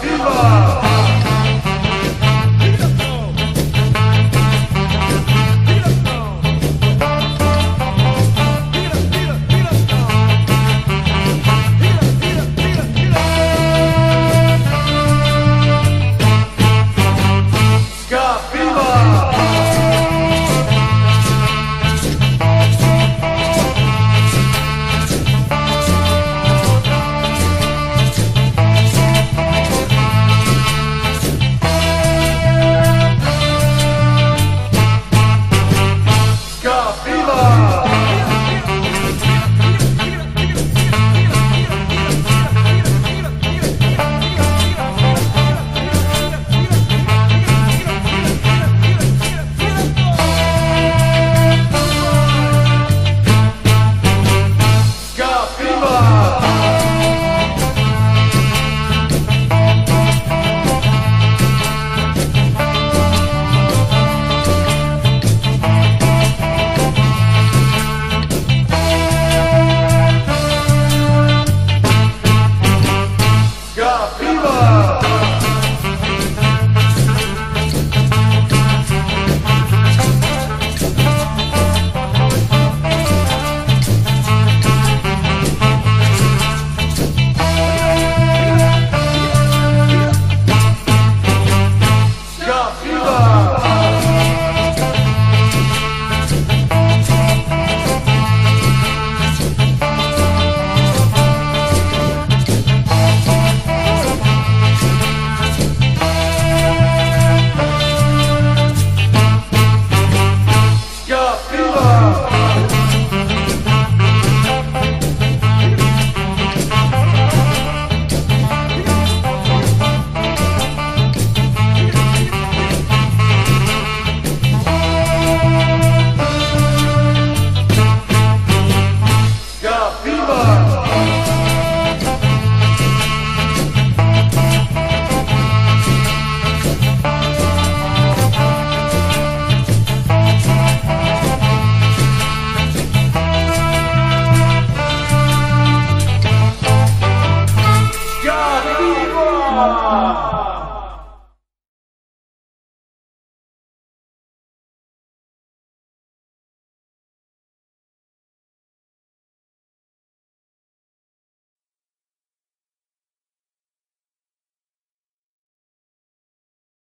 Viva!